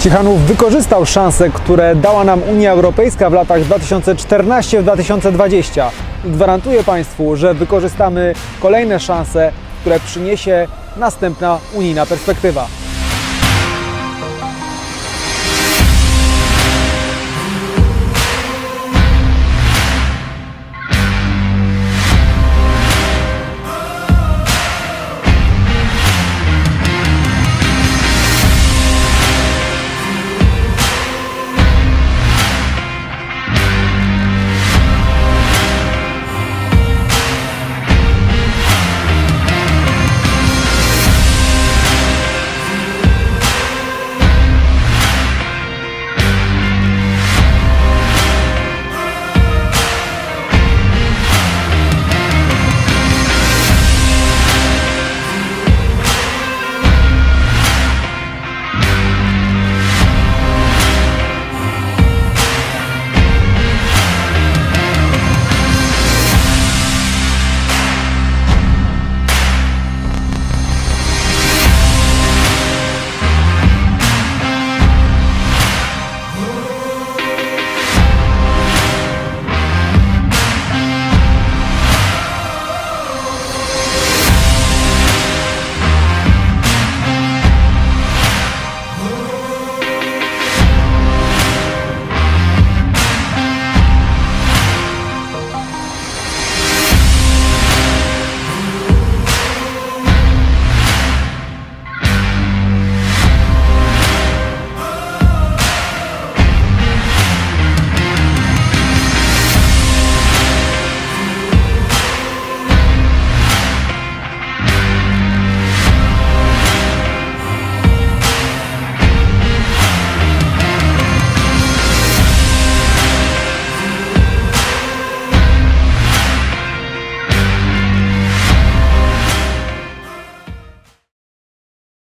Ciechanów wykorzystał szanse, które dała nam Unia Europejska w latach 2014-2020 i gwarantuję Państwu, że wykorzystamy kolejne szanse, które przyniesie następna unijna perspektywa.